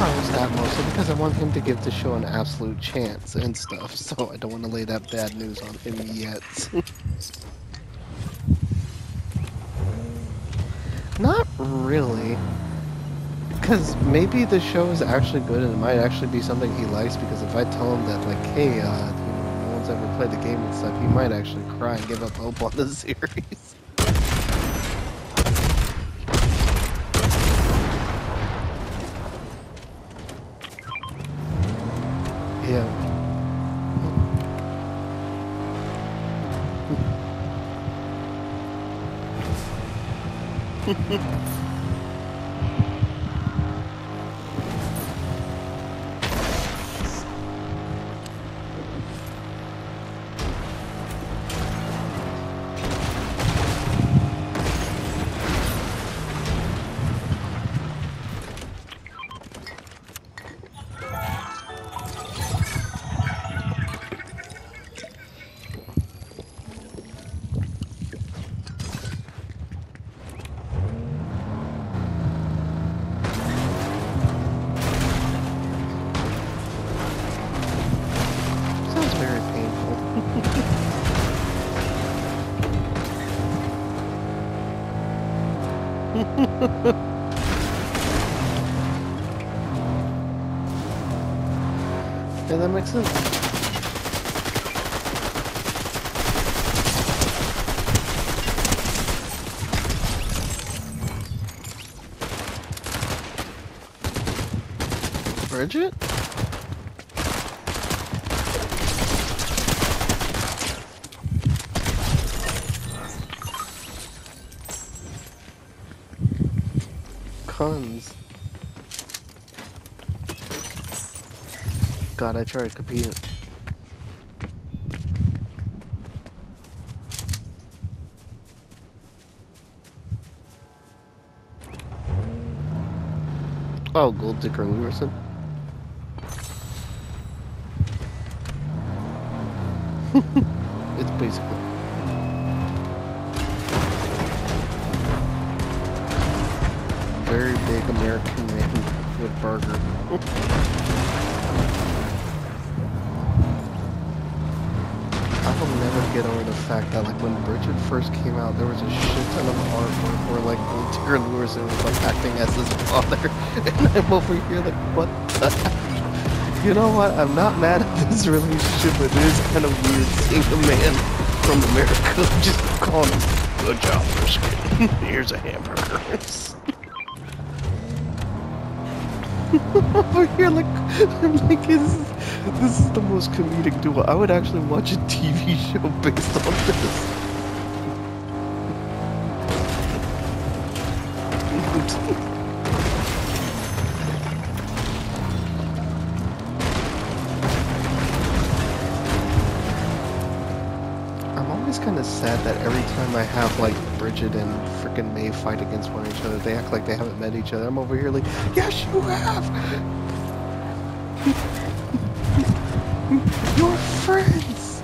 telling that mostly because I want him to give the show an absolute chance and stuff, so I don't want to lay that bad news on him yet. not really. Because maybe the show is actually good and it might actually be something he likes because if I tell him that, like, hey, uh, you know, no one's ever played the game and stuff, he might actually cry and give up hope on the series. Yeah. Sounds yeah, that makes sense. Bridget? Cons. God, I tried to compete. Oh, Gold Dicker Lewerson. big American with burger. I will never get over the fact that like when Bridget first came out, there was a shit ton of artwork where like Digger Lewerson was like acting as his father, and I'm over here like, what the heck? You know what? I'm not mad at this relationship, but it is kind of weird seeing a man from America just calling him, good job, Brisket. Here's a hamburger. over here like I'm like this is, this is the most comedic duo. I would actually watch a TV show based on this. I'm always kind of sad that every time I have like Bridget and freaking May fight against one each other, they act like they haven't met each other. I'm over here like, yes, you have. You're friends.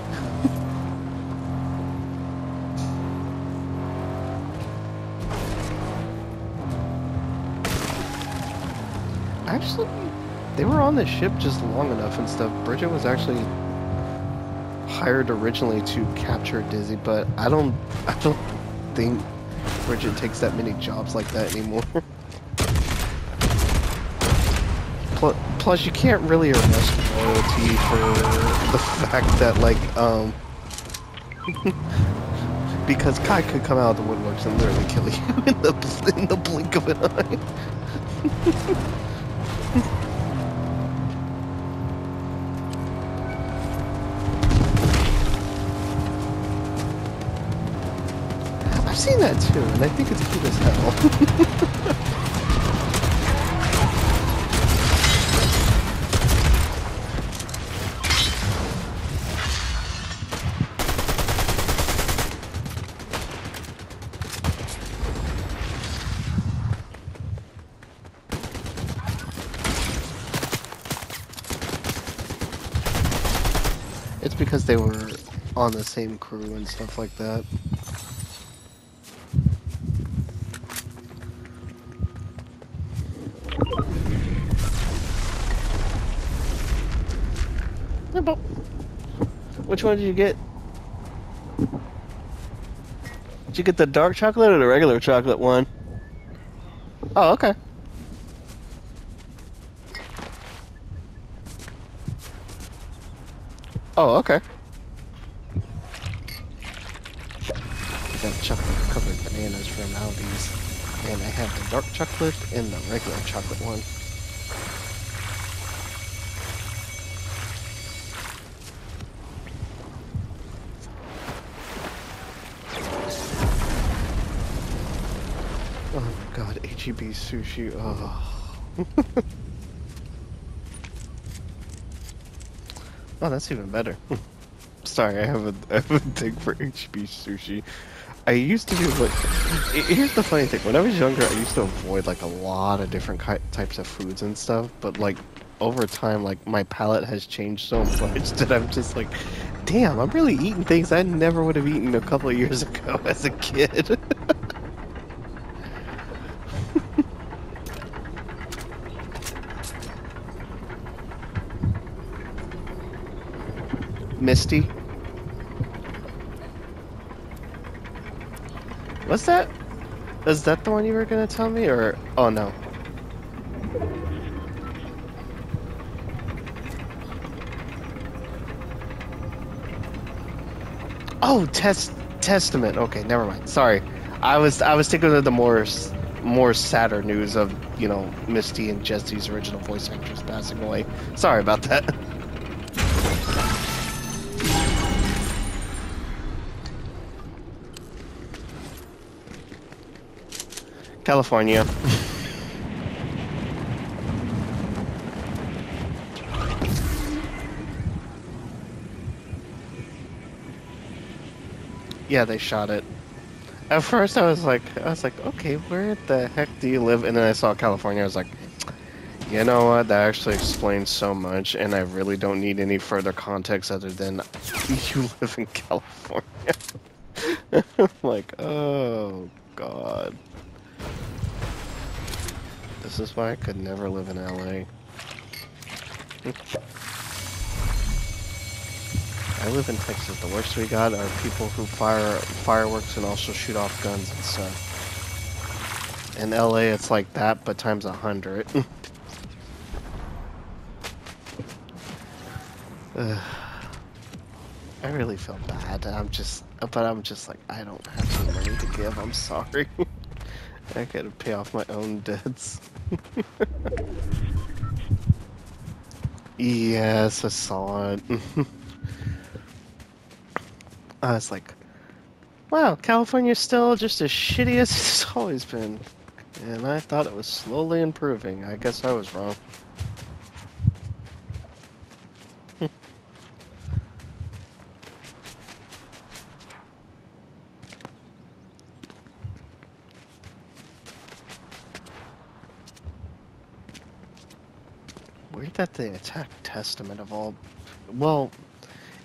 Actually, they were on the ship just long enough and stuff. Bridget was actually hired originally to capture Dizzy, but I don't, I don't think Bridget takes that many jobs like that anymore. Plus, plus, you can't really arrest royalty for the fact that, like, um, because Ky could come out of the woodworks and literally kill you in the in the blink of an eye. seen that too, and I think it's cute as hell. It's because they were on the same crew and stuff like that. Which one did you get? Did you get the dark chocolate or the regular chocolate one? Oh, okay. Oh, okay. Got chocolate covered bananas from Aldi's. And I have the dark chocolate and the regular chocolate one. Oh my god, HEB sushi. Oh. oh, that's even better. Sorry, I have a, I have a thing for HEB sushi. I used to do like. Here's the funny thing. When I was younger, I used to avoid like a lot of different types of foods and stuff. But like over time, like my palate has changed so much that I'm just like, damn, I'm really eating things I never would have eaten a couple years ago as a kid. Misty. What's that? Is that the one you were gonna tell me, or oh no? Oh, test Testament. Okay, never mind. Sorry, I was I was thinking of the more more sadder news of you know Misty and Jesse's original voice actress passing away. Sorry about that. California. yeah, they shot it. At first, I was like, I was like, okay, where the heck do you live? And then I saw California. I was like, you know what? That actually explains so much, and I really don't need any further context other than you live in California. I'm like, oh god. This is why I could never live in LA. I live in Texas. The worst we got are people who fire fireworks and also shoot off guns and stuff. In LA, it's like that, but times a hundred. I really feel bad. I'm just, but I'm just like, I don't have any money to give. I'm sorry. I gotta pay off my own debts. yes, I saw it. I was like, wow, California's still just as shitty as it's always been. And I thought it was slowly improving. I guess I was wrong. Weird that they attacked Testament of all... Well,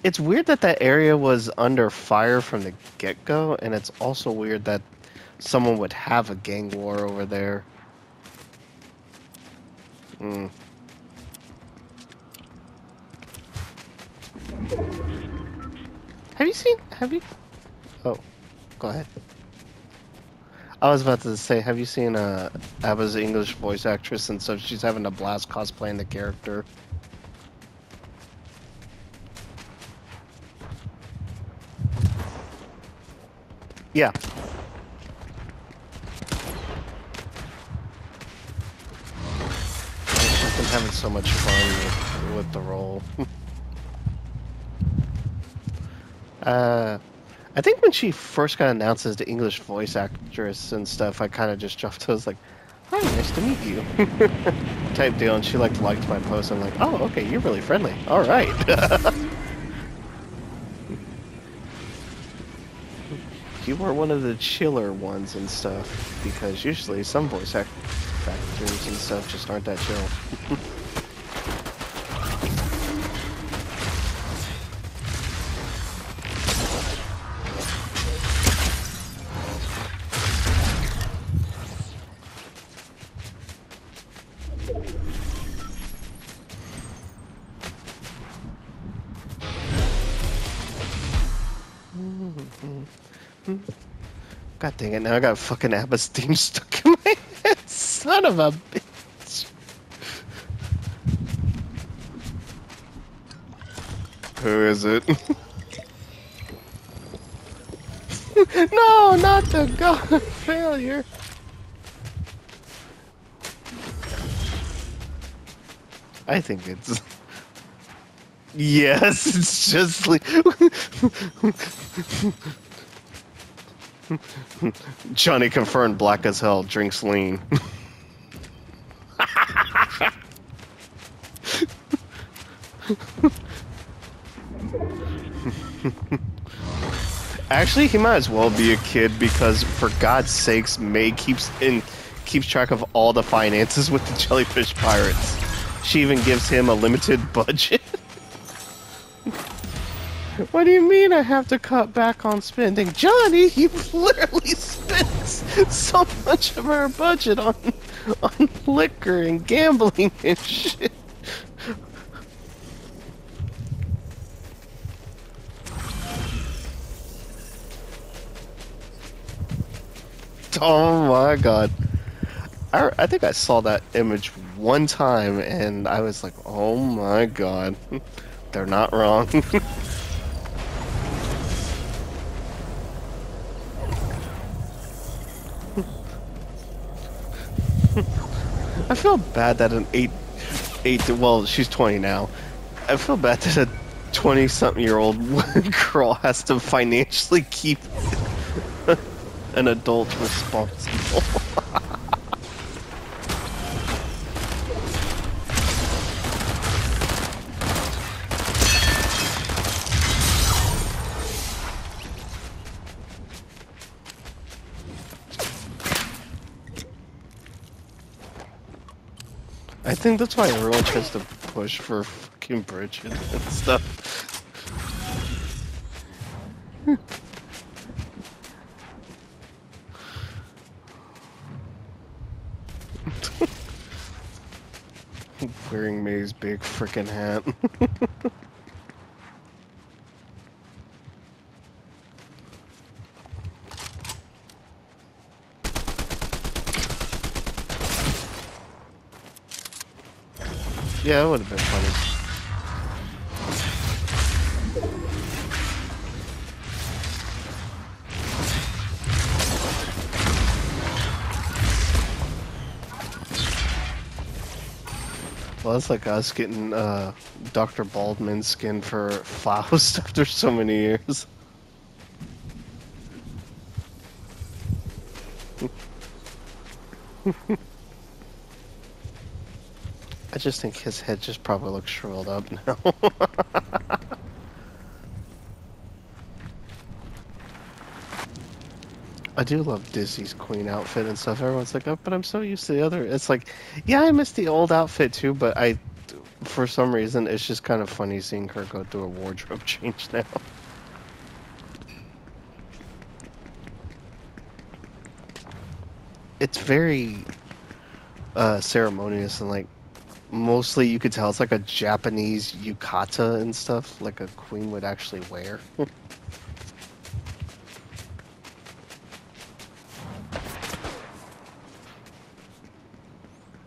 it's weird that that area was under fire from the get-go, and it's also weird that someone would have a gang war over there. Hmm. Have you seen... Have you... Oh, go ahead. I was about to say, have you seen uh, Abba's English voice actress and so she's having a blast cosplaying the character? Yeah. She's been having so much fun with, with the role. uh... I think when she first got announced as the English voice actress and stuff, I kind of just jumped. I was like, "Hi, nice to meet you," type deal. And she like liked my post. I'm like, "Oh, okay, you're really friendly. All right." you were one of the chiller ones and stuff, because usually some voice actors and stuff just aren't that chill. God dang it, now I got fucking Abba's theme stuck in my head. Son of a bitch. Who is it? no, not the god failure. I think it's. Yes, it's just like. Johnny confirmed black as hell, drinks lean. Actually, he might as well be a kid because, for God's sakes, May keeps in keeps track of all the finances with the jellyfish pirates. She even gives him a limited budget. What do you mean I have to cut back on spending? Johnny, you literally spent so much of our budget on on liquor and gambling and shit. Oh my god. I, I think I saw that image one time and I was like, oh my god. They're not wrong. feel bad that an eight, eight, well, she's 20 now. I feel bad that a 20 something year old girl has to financially keep an adult responsible. I think that's why everyone tries to push for fucking Bridget and stuff. Wearing May's big freaking hat. yeah, it would have been funny. Well, it's like us getting uh, Dr. Baldwin's skin for Faust after so many years. I just think his head just probably looks shriveled up now. I do love Dizzy's queen outfit and stuff. Everyone's like, oh, but I'm so used to the other. It's like, yeah, I miss the old outfit too, but I, for some reason, it's just kind of funny seeing her go through a wardrobe change now. It's very uh, ceremonious and like mostly you could tell it's like a Japanese yukata and stuff, like a queen would actually wear.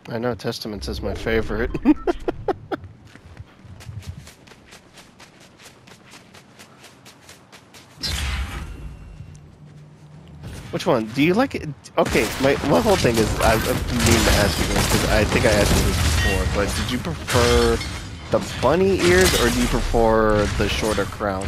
I know Testaments is my favorite. Which one? Do you like it? Okay, my, my whole thing is, I, I mean to ask you this, because I think I asked you this before, but did you prefer the bunny ears, or do you prefer the shorter crown?